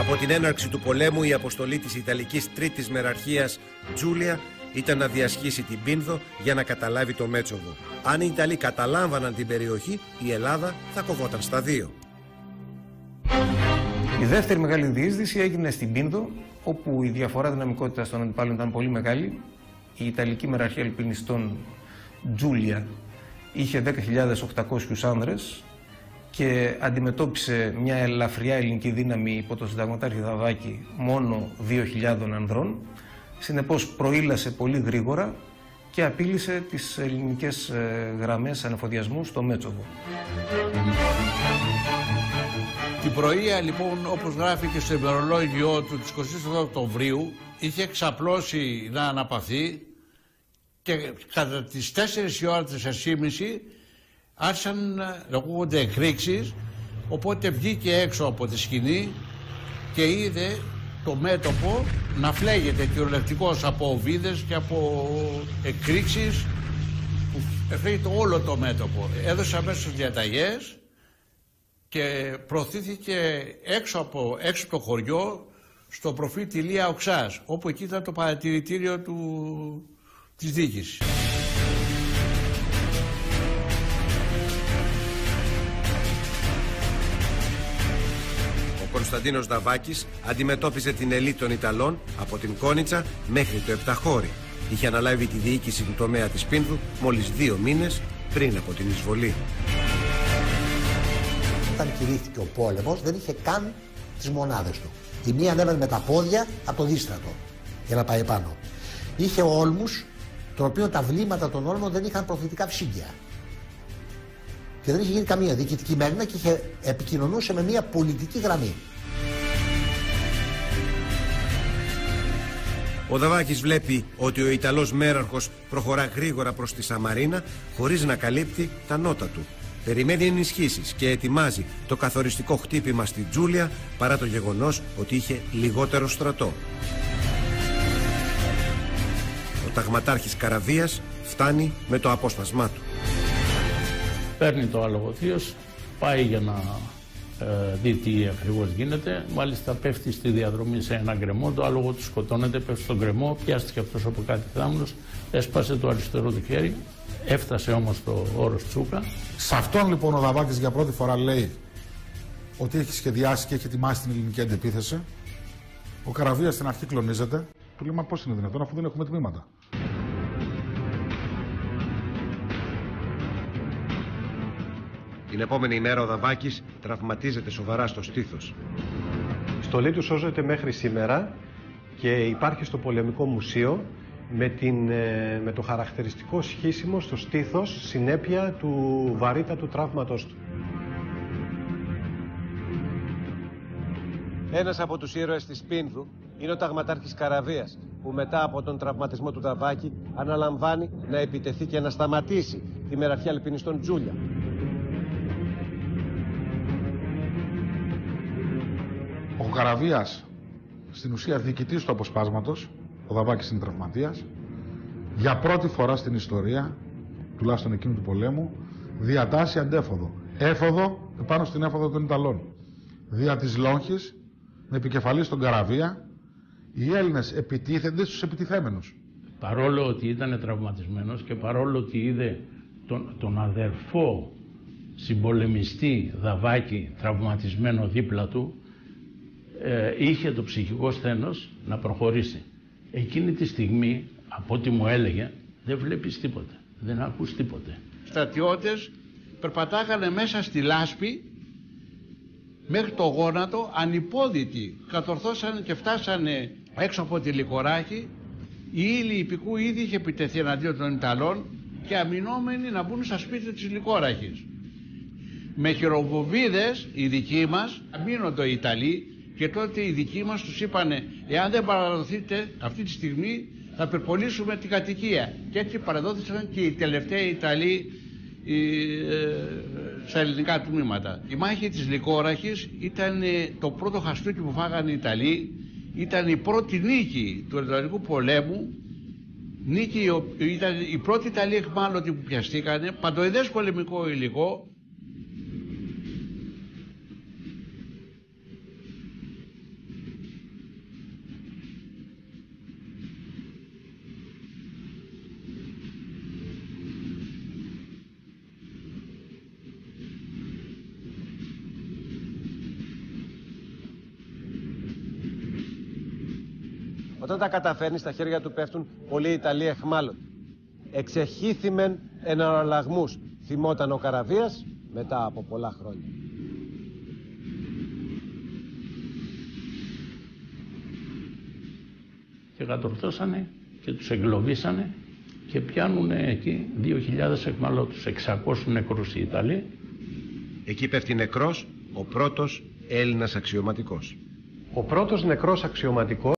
Από την έναρξη του πολέμου η αποστολή της Ιταλικής Τρίτης Μεραρχίας Τζούλια ήταν να διασχίσει την Πίνδο για να καταλάβει το Μέτσοβο. Αν οι Ιταλοί καταλάμβαναν την περιοχή, η Ελλάδα θα κοβόταν στα δύο. Η δεύτερη μεγάλη διείσδυση έγινε στην Πίνδο, όπου η διαφορά δυναμικότητας των αντιπάλων ήταν πολύ μεγάλη. Η Ιταλική Μεραρχία Αλπινιστών Τζούλια είχε 10.800 άνδρες και αντιμετώπισε μια ελαφριά ελληνική δύναμη υπό το συνταγματάρχη Δαβάκη μόνο 2.000 ανδρών. Συνεπώς προήλασε πολύ γρήγορα και απείλησε τις ελληνικές ε, γραμμές ανεφοδιασμού στο Μέτσοβο. Την πρωία λοιπόν όπως γράφει και στο ημερολόγιο του της 28 Οκτωβρίου είχε εξαπλώσει να αναπαθεί και κατά τις 4 η ώρα της 4.30 άρχισαν να ακούγονται εκρήξεις οπότε βγήκε έξω από τη σκηνή και είδε το μέτωπο να φλέγεται κυριολεκτικώς από οβίδες και από εκρήξεις που φλέγεται όλο το μέτωπο. Έδωσε αμέσως διαταγές και προωθήθηκε έξω από, έξω το χωριό στο προφίλ Λία Οξάς όπου εκεί ήταν το παρατηρητήριο του, της δίκης. Κωνσταντίνος Δαβάκης αντιμετώπιζε την ελίτ των Ιταλών από την Κόνιτσα μέχρι το Επταχώρι. Είχε αναλάβει τη διοίκηση του τομέα της Πίνδου μόλις δύο μήνες πριν από την εισβολή. Όταν κηρύχθηκε ο πόλεμος δεν είχε καν τις μονάδες του. Η μία ανέβαινε με τα πόδια από το δίστρατο για να πάει πάνω. Είχε όλμους, το οποίο τα βλήματα των όλμων δεν είχαν προθετικά ψύγκια και δεν είχε γίνει καμία διοικητική μέρημνα και είχε, επικοινωνούσε με μια πολιτική γραμμή. Ο Δαβάκης βλέπει ότι ο Ιταλός μέραρχος προχωρά γρήγορα προς τη Σαμαρίνα χωρίς να καλύπτει τα νότα του. Περιμένει ενισχύσεις και ετοιμάζει το καθοριστικό χτύπημα στη Τζούλια παρά το γεγονός ότι είχε λιγότερο στρατό. Ο ταγματάρχης Καραβίας φτάνει με το απόσπασμά του. Παίρνει το άλογο θείος, πάει για να ε, δει τι ακριβώς γίνεται. Μάλιστα πέφτει στη διαδρομή σε ένα γκρεμό, το άλογο του σκοτώνεται, πέφτει στον γκρεμό, πιάστηκε αυτός από κάτι θάμνο, έσπασε το αριστερό του χέρι, έφτασε όμως το όρος Τσούκα. Σε αυτόν λοιπόν ο Δαβάκης για πρώτη φορά λέει ότι έχει σχεδιάσει και έχει ετοιμάσει την ελληνική αντεπίθεση. Ο Καραβίας στην αρχή κλονίζεται. Του λέει: Μα πώς είναι δυνατόν, αφού δεν έχουμε τμήματα. Την επόμενη ημέρα ο Δαβάκης τραυματίζεται σοβαρά στο στήθος. Η στολή του σώζεται μέχρι σήμερα και υπάρχει στο Πολεμικό Μουσείο με, την, ε, με το χαρακτηριστικό σχίσιμο στο στήθος συνέπεια του βαρύτατου τραύματος του. Ένας από τους ήρωες της Πίνδου είναι ο ταγματάρχης Καραβίας που μετά από τον τραυματισμό του Δαβάκη αναλαμβάνει να επιτεθεί και να σταματήσει τη μεραφιά αλπινιστών Τζούλια. Ο Καραβίας στην ουσία διοικητής του αποσπάσματος, ο Δαβάκης είναι τραυματίας, για πρώτη φορά στην ιστορία, τουλάχιστον εκείνου του πολέμου, διατάσσει αντέφοδο. Έφοδο πάνω στην έφοδο των Ιταλών. Δια της Λόγχης, με επικεφαλής στον Καραβία, οι Έλληνες επιτίθενται στους επιτιθέμενους. Παρόλο ότι ήταν τραυματισμένος και παρόλο ότι είδε τον, τον αδερφό συμπολεμιστή Δαβάκη τραυματισμένο δίπλα του, ε, είχε το ψυχικό σθένος να προχωρήσει. Εκείνη τη στιγμή, από ό,τι μου έλεγε, δεν βλέπεις τίποτε, δεν ακούς τίποτε. Στρατιώτες περπατάγανε μέσα στη λάσπη μέχρι το γόνατο ανυπόδητοι. Κατορθώσανε και φτάσανε έξω από τη Λικοράχη. Η ύλη υπηκού ήδη είχε επιτεθεί εναντίον των Ιταλών και αμυνόμενοι να μπουν στα σπίτια της Λικόραχης. Με χειροβοβίδες οι δικοί μας αμήνονται οι Ιταλοί και τότε οι δικοί μας τους είπανε εάν δεν παραδοθείτε αυτή τη στιγμή θα περπολίσουμε την κατοικία. Και έτσι παραδόθησαν και οι τελευταίοι Ιταλοί ε, στα ελληνικά τμήματα. Η μάχη της Λικόραχης ήταν το πρώτο χαστούκι που φάγανε οι Ιταλοί, ήταν η πρώτη νίκη του Ελληνικού πολέμου Νίκη, ήταν η πρώτη Ιταλοί εχμάλωτοι που πιαστήκανε, παντοειδές πολεμικό υλικό Όταν τα καταφέρνεις, στα χέρια του πέφτουν πολλοί Ιταλοί εχμάλωτοι. Εξεχήθημεν εναλλαγμούς, θυμόταν ο Καραβίας μετά από πολλά χρόνια. Και κατορθώσανε και τους εγκλωβίσανε και πιάνουν εκεί 2.000 εχμαλώτους, 600 νεκρούς οι Ιταλοί. Εκεί πέφτει νεκρός ο πρώτος Έλληνας αξιωματικός. Ο πρώτος νεκρός αξιωματικός